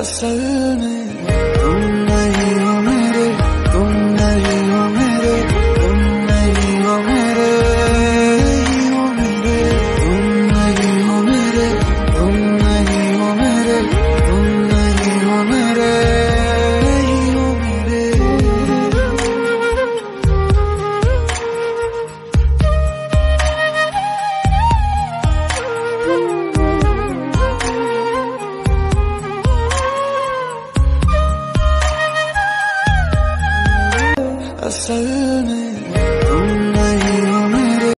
असल में तुम asıl mı?